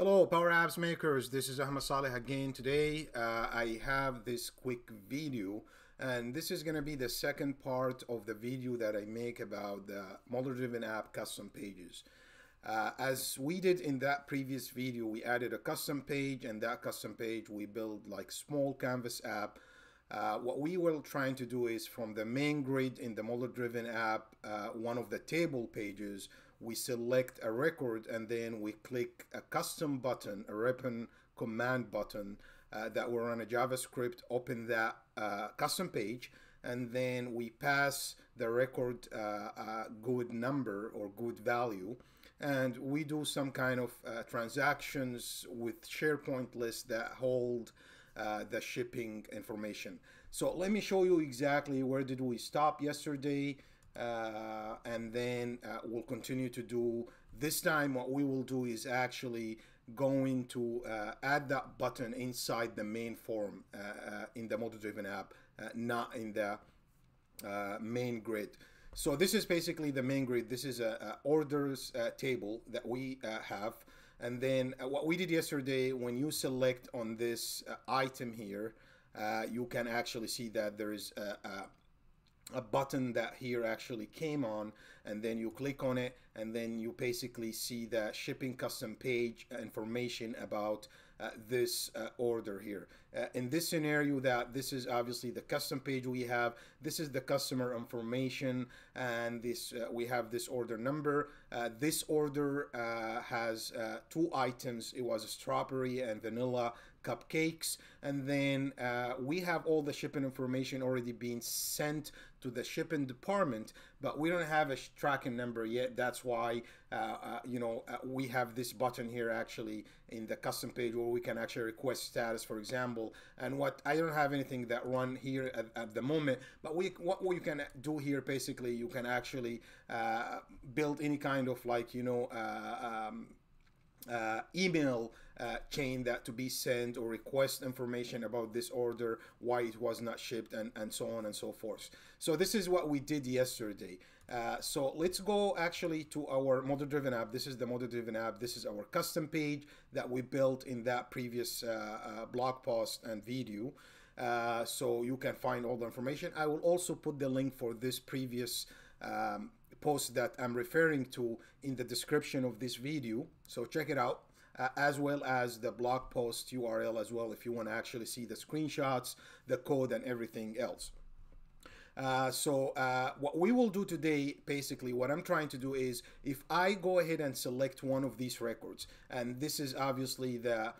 Hello Power Apps makers, this is Ahmed Salih again. Today uh, I have this quick video and this is going to be the second part of the video that I make about the model driven app custom pages. Uh, as we did in that previous video, we added a custom page and that custom page we built like small canvas app. Uh, what we were trying to do is from the main grid in the model driven app, uh, one of the table pages, we select a record and then we click a custom button, a ribbon command button uh, that will run a JavaScript, open that uh, custom page, and then we pass the record uh, GUID number or GUID value. And we do some kind of uh, transactions with SharePoint lists that hold uh, the shipping information. So let me show you exactly where did we stop yesterday uh, and then uh, we'll continue to do this time what we will do is actually going to uh, add that button inside the main form uh, uh, in the model driven app uh, not in the main grid. So this is basically the main grid. This is a, a orders table that we have. And then what we did yesterday when you select on this item here you can actually see that there is a, a a button that here actually came on and then you click on it and then you basically see the shipping custom page information about uh, this uh, order here. Uh, in this scenario that this is obviously the custom page we have, this is the customer information and this uh, we have this order number. Uh, this order uh, has two items. It was strawberry and vanilla cupcakes and then we have all the shipping information already being sent to the shipping department but we don't have a tracking number yet. That's why uh, uh, you know uh, we have this button here actually in the custom page where we can actually request status for example. And what I don't have anything that run here at, at the moment but we what you can do here basically you can actually uh, build any kind of like you know uh, um, uh, email uh, chain that to be sent or request information about this order, why it was not shipped, and, and so on and so forth. So this is what we did yesterday. Uh, so let's go actually to our model driven app. This is the model driven app. This is our custom page that we built in that previous uh, uh, blog post and video. Uh, so you can find all the information. I will also put the link for this previous um, post that I'm referring to in the description of this video. So check it out. As well as the blog post URL as well if you want to actually see the screenshots, the code and everything else. Uh, so uh, what we will do today, basically, what I'm trying to do is if I go ahead and select one of these records, and this is obviously the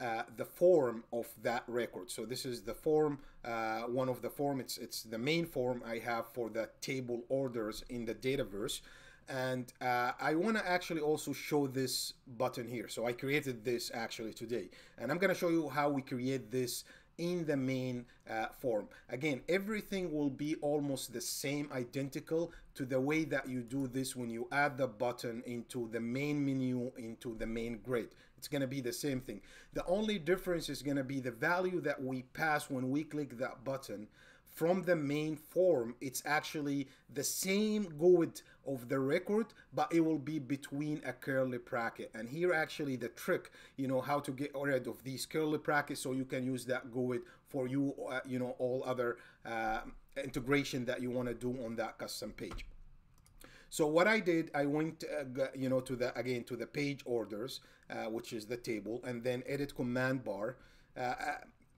uh, the form of that record. So this is the form, uh, one of the form, it's, it's the main form I have for the table orders in the Dataverse. And uh, I want to actually also show this button here. So I created this actually today. And I'm going to show you how we create this in the main uh, form. Again, everything will be almost the same, identical to the way that you do this when you add the button into the main menu, into the main grid. It's going to be the same thing. The only difference is going to be the value that we pass when we click that button from the main form. It's actually the same GUID of the record, but it will be between a curly bracket. And here actually the trick, you know, how to get rid of these curly brackets so you can use that GUID for you, uh, you know, all other uh, integration that you want to do on that custom page. So what I did, I went, uh, you know, to the again to the page orders, uh, which is the table, and then edit command bar. Uh,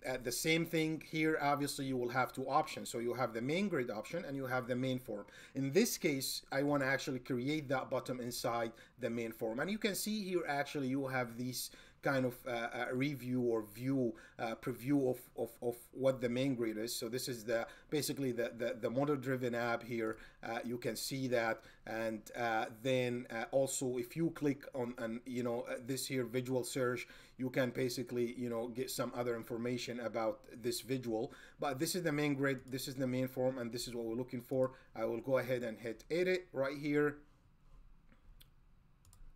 uh, the same thing here, obviously you will have two options. So you have the main grid option and you have the main form. In this case, I want to actually create that button inside the main form. And you can see here actually you have these kind of uh, review or view uh, preview of, of, of what the main grid is. So this is the basically the, the, the model driven app here. Uh, you can see that. And uh, then uh, also if you click on and you know uh, this here visual search, you can basically you know get some other information about this visual. But this is the main grid. This is the main form and this is what we're looking for. I will go ahead and hit edit right here.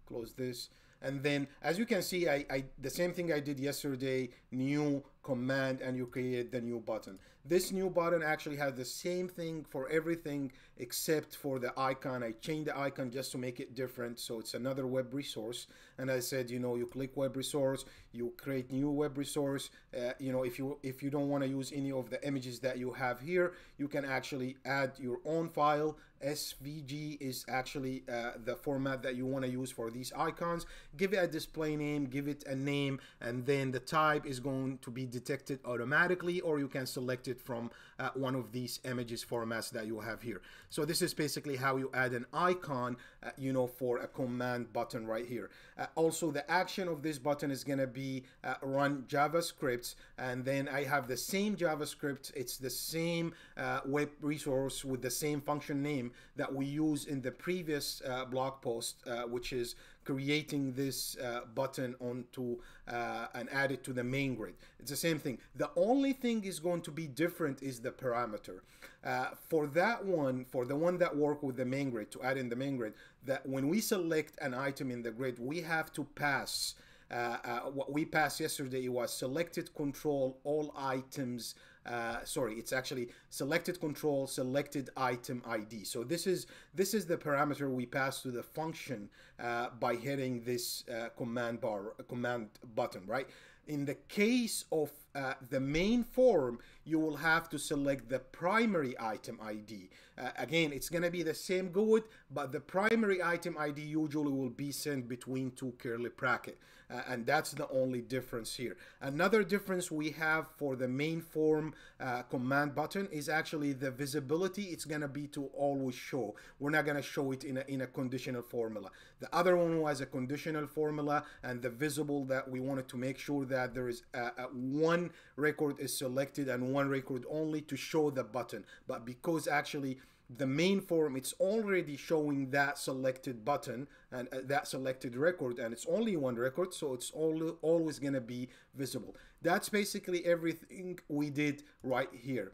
Close this and then as you can see I, I, the same thing I did yesterday new command and you create the new button. This new button actually has the same thing for everything except for the icon. I changed the icon just to make it different. So it's another web resource. And I said, you know, you click web resource, you create new web resource. Uh, you know, if you if you don't want to use any of the images that you have here, you can actually add your own file. SVG is actually uh, the format that you want to use for these icons. Give it a display name, give it a name, and then the type is going to be detected automatically, or you can select it from uh, one of these images formats that you have here. So this is basically how you add an icon, uh, you know, for a command button right here. Uh, also, the action of this button is going to be uh, run JavaScript, and then I have the same JavaScript. It's the same uh, web resource with the same function name that we use in the previous uh, blog post, which is creating this uh, button onto uh, and add it to the main grid. It's the same thing. The only thing is going to be different is the parameter. Uh, for that one, for the one that work with the main grid, to add in the main grid, that when we select an item in the grid, we have to pass uh, uh, what we passed yesterday was selected control all items uh, sorry it's actually selected control selected item id so this is this is the parameter we pass to the function uh, by hitting this uh, command bar command button right? In the case of uh, the main form, you will have to select the primary item ID. Uh, again, it's going to be the same GUID, but the primary item ID usually will be sent between two curly bracket. Uh, and that's the only difference here. Another difference we have for the main form uh, command button is actually the visibility. It's going to be to always show. We're not going to show it in a, in a conditional formula. The other one was a conditional formula and the visible that we wanted to make sure that there is a, a one one record is selected and one record only to show the button. But because actually the main form it's already showing that selected button and uh, that selected record and it's only one record so it's all, always going to be visible that's basically everything we did right here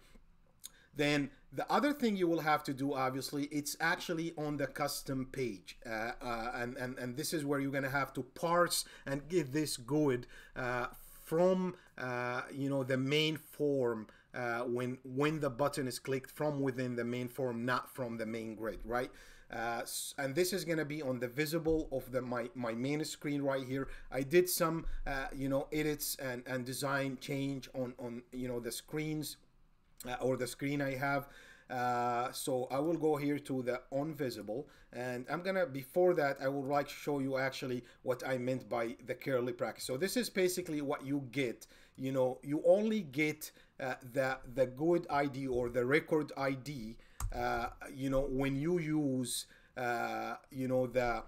then the other thing you will have to do obviously it's actually on the custom page uh, uh, and, and and this is where you're going to have to parse and give this GUID uh, from uh, you know the main form uh, when when the button is clicked from within the main form, not from the main grid, right? Uh, and this is going to be on the visible of the my, my main screen right here I did some you know edits and, and design change on on you know the screens or the screen I have uh, so I will go here to the on visible and I'm gonna before that I would like to show you actually what I meant by the curly bracket. So this is basically what you get. You know you only get uh, the the GUID ID or the record ID uh, you know when you use uh, you know the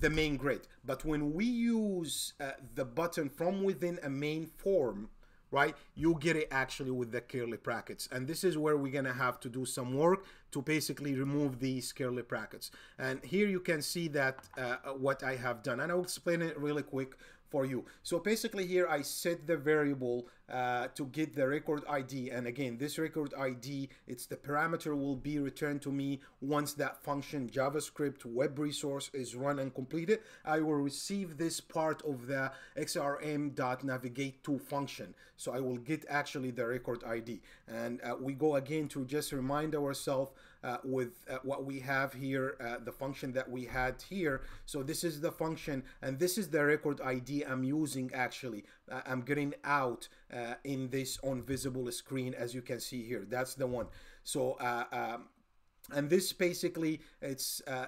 the main grid. But when we use uh, the button from within a main form right? You get it actually with the curly brackets. And this is where we're gonna have to do some work to basically remove these curly brackets. And here you can see that uh, what I have done. And I'll explain it really quick for you. So basically here I set the variable uh, to get the record ID and again this record ID it's the parameter will be returned to me once that function JavaScript web resource is run and completed. I will receive this part of the xrm.navigate to function. So I will get actually the record ID and uh, we go again to just remind ourselves uh, with uh, what we have here, uh, the function that we had here. So this is the function and this is the record ID I'm using actually. Uh, I'm getting out uh, in this on visible screen as you can see here. That's the one. So uh, um, and this basically it's uh,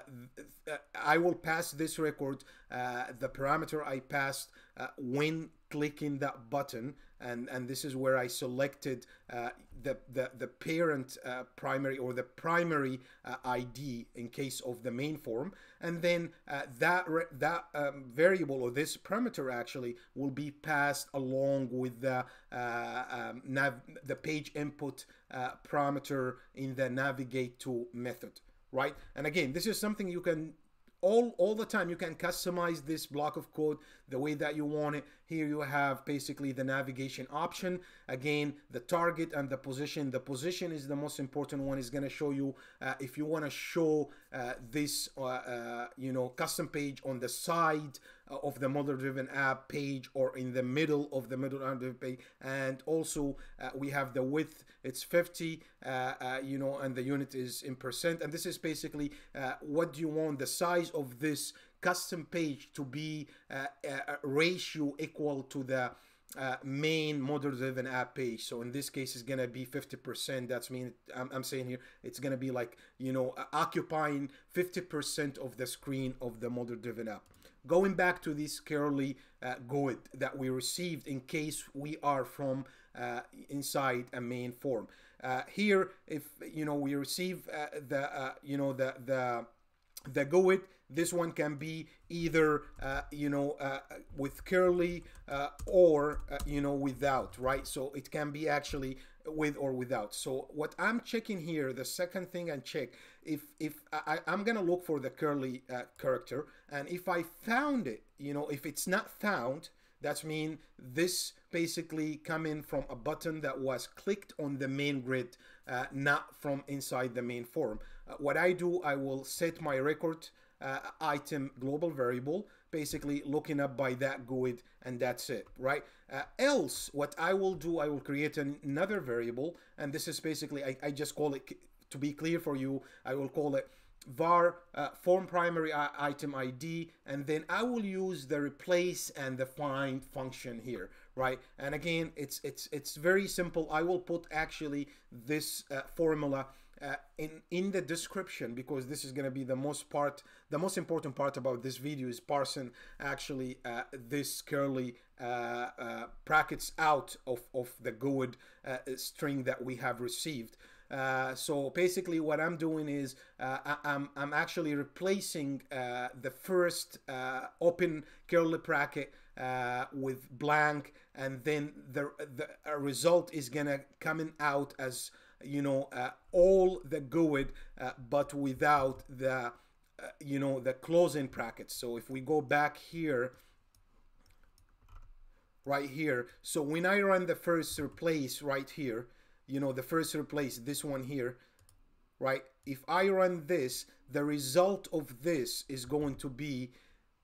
I will pass this record uh, the parameter I passed uh, when clicking that button and and this is where I selected uh, the, the the parent uh, primary or the primary uh, ID in case of the main form. And then uh, that that um, variable or this parameter actually will be passed along with the uh, um, nav the page input uh, parameter in the navigate to method right? And again this is something you can all all the time. You can customize this block of code the way that you want it. Here you have basically the navigation option. Again the target and the position. The position is the most important one. Is going to show you uh, if you want to show uh, this uh, uh, you know custom page on the side of the model driven app page or in the middle of the model driven page. And also uh, we have the width. It's 50 uh, uh, you know and the unit is in percent. And this is basically uh, what do you want the size of this custom page to be a ratio equal to the uh, main model driven app page? So in this case it's gonna be 50% that's mean I'm, I'm saying here it's gonna be like you know occupying 50% of the screen of the model driven app going back to this curly uh, that we received in case we are from uh, inside a main form. Uh, here if you know we receive uh, the uh, you know the the the this one can be either uh, you know uh, with curly uh, or uh, you know without right? So it can be actually with or without. So what i'm checking here the second thing i check if if I, i'm gonna look for the curly uh, character and if i found it you know if it's not found that's mean this basically coming from a button that was clicked on the main grid uh, not from inside the main form. What i do i will set my record uh, item global variable, basically looking up by that GUID and that's it, right? Uh, else, what I will do, I will create an, another variable and this is basically, I, I just call it, to be clear for you, I will call it var uh, form primary item ID and then I will use the replace and the find function here right and again it's it's it's very simple I will put actually this uh, formula uh, in in the description because this is going to be the most part the most important part about this video is parsing actually uh, this curly uh, uh brackets out of, of the GUID uh, string that we have received. Uh, so basically what I'm doing is I, am I'm, I'm actually replacing the first open curly bracket with blank and then the, the result is gonna coming out as you know, uh, all the GUID, uh, but without the, uh, you know, the closing brackets. So if we go back here, right here, so when I run the first replace right here, you know, the first replace, this one here, right? If I run this, the result of this is going to be,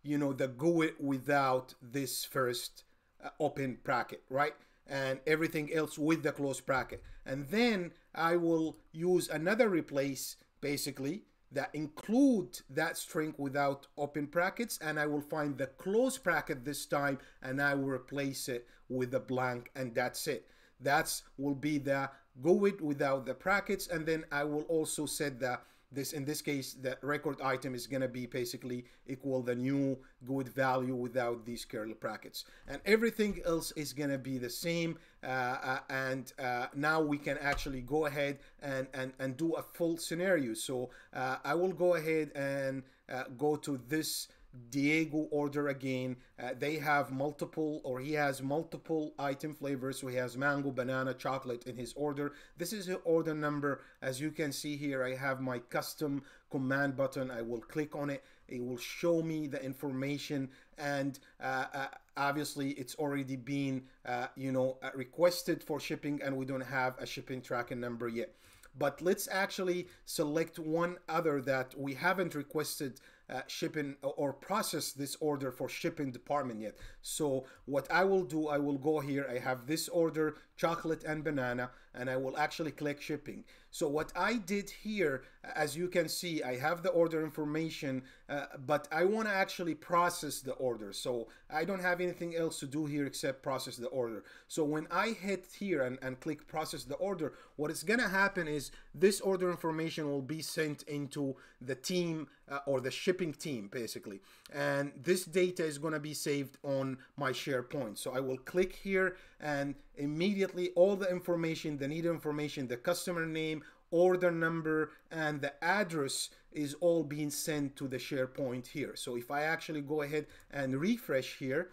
you know, the GUID without this first uh, open bracket, right? And everything else with the close bracket. And then I will use another replace basically that include that string without open brackets and I will find the close bracket this time and I will replace it with a blank and that's it. That's will be the GUID without the brackets and then I will also set the this in this case the record item is going to be basically equal the new GUID value without these curly brackets. And everything else is going to be the same uh, uh, and uh, now we can actually go ahead and and, and do a full scenario. So uh, I will go ahead and uh, go to this Diego order again. Uh, they have multiple, or he has multiple item flavors. So he has mango, banana, chocolate in his order. This is the order number. As you can see here, I have my custom command button. I will click on it. It will show me the information, and uh, uh, obviously, it's already been, uh, you know, uh, requested for shipping, and we don't have a shipping tracking number yet. But let's actually select one other that we haven't requested uh, shipping or process this order for shipping department yet. So what I will do, I will go here. I have this order, chocolate and banana, and I will actually click shipping. So what I did here, as you can see, I have the order information, uh, but I want to actually process the order. So I don't have anything else to do here except process the order. So when I hit here and, and click process the order, what is going to happen is this order information will be sent into the team uh, or the shipping team basically. And this data is going to be saved on my SharePoint. So I will click here and immediately all the information, the needed information, the customer name, order number, and the address is all being sent to the SharePoint here. So if I actually go ahead and refresh here,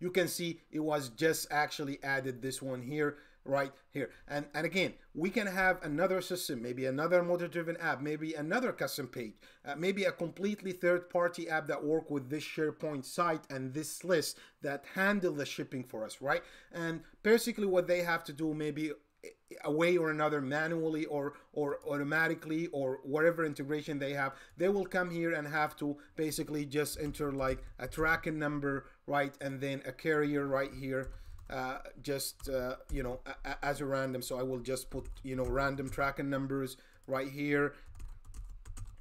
you can see it was just actually added this one here right here. And, and again, we can have another system, maybe another model-driven app, maybe another custom page, uh, maybe a completely third-party app that work with this SharePoint site and this list that handle the shipping for us, right? And basically what they have to do maybe a way or another manually or or automatically or whatever integration they have they will come here and have to basically just enter like a tracking number right and then a carrier right here uh, just uh, you know a, as a random. So I will just put you know random tracking numbers right here.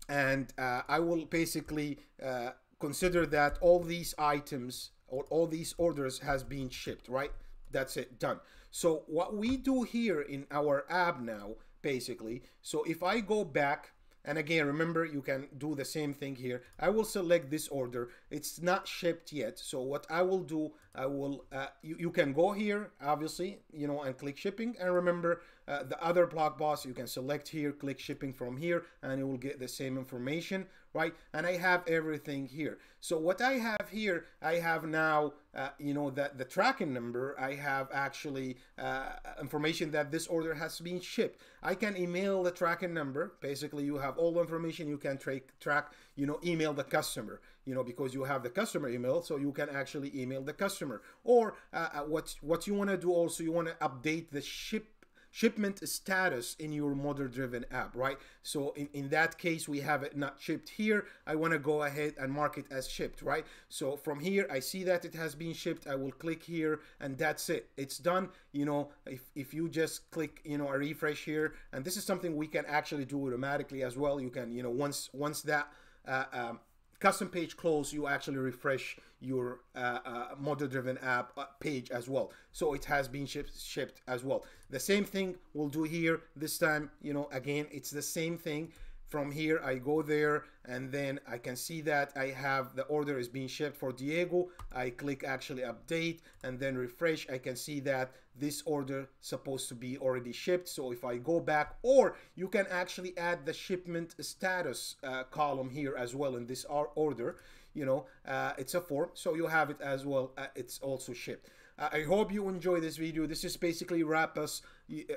And uh, I will basically uh, consider that all these items or all these orders has been shipped right? That's it done. So what we do here in our app now basically so if I go back and again, remember, you can do the same thing here. I will select this order. It's not shipped yet. So what I will do, I will, uh, you, you can go here, obviously, you know, and click shipping. And remember, uh, the other blog boss, you can select here, click shipping from here, and you will get the same information, right? And I have everything here. So what I have here, I have now, uh, you know, that the tracking number, I have actually uh, information that this order has been shipped. I can email the tracking number. Basically, you have all the information you can tra track, you know, email the customer, you know, because you have the customer email, so you can actually email the customer. Or uh, uh what, what you want to do also, you want to update the ship shipment status in your model driven app, right? So in, in that case, we have it not shipped here. I want to go ahead and mark it as shipped, right? So from here, I see that it has been shipped. I will click here and that's it. It's done. You know, if, if you just click, you know, a refresh here, and this is something we can actually do automatically as well. You can, you know, once, once that, uh, um, custom page close, you actually refresh your uh, uh, model driven app uh, page as well. So it has been shipped, shipped as well. The same thing we'll do here this time, you know, again, it's the same thing. From here I go there and then I can see that I have the order is being shipped for Diego. I click actually update and then refresh. I can see that this order supposed to be already shipped. So if I go back or you can actually add the shipment status uh, column here as well in this order you know uh, it's a form so you have it as well uh, it's also shipped I hope you enjoy this video. This is basically wrap us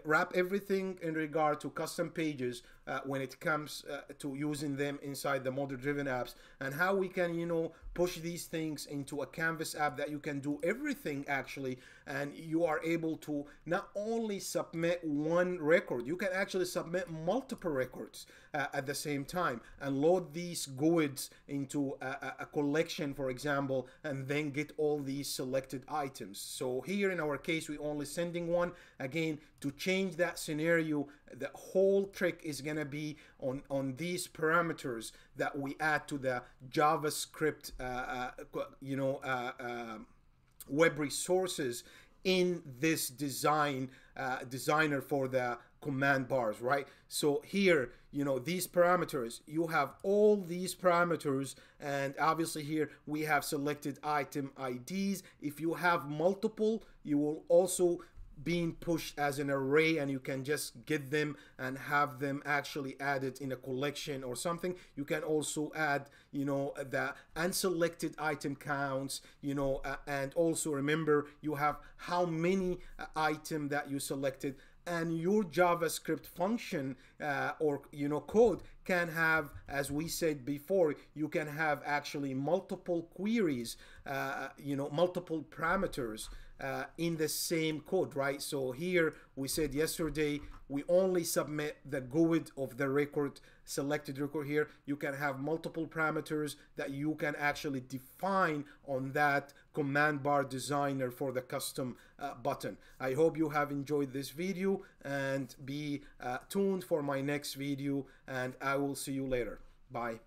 wrap everything in regard to custom pages uh, when it comes uh, to using them inside the model driven apps and how we can you know push these things into a canvas app that you can do everything actually and you are able to not only submit one record you can actually submit multiple records uh, at the same time and load these GUIDs into a, a collection for example and then get all these selected items. So here in our case we only sending one. Again to change that scenario the whole trick is going to be on on these parameters that we add to the javascript uh, uh, you know uh, uh web resources in this design uh, designer for the command bars right? So here you know these parameters you have all these parameters and obviously here we have selected item IDs if you have multiple you will also being pushed as an array and you can just get them and have them actually added in a collection or something. You can also add you know the unselected item counts you know uh, and also remember you have how many uh, item that you selected and your javascript function uh, or you know code can have as we said before you can have actually multiple queries uh, you know multiple parameters uh, in the same code, right? So here we said yesterday we only submit the GUID of the record, selected record here. You can have multiple parameters that you can actually define on that command bar designer for the custom uh, button. I hope you have enjoyed this video and be uh, tuned for my next video and I will see you later. Bye.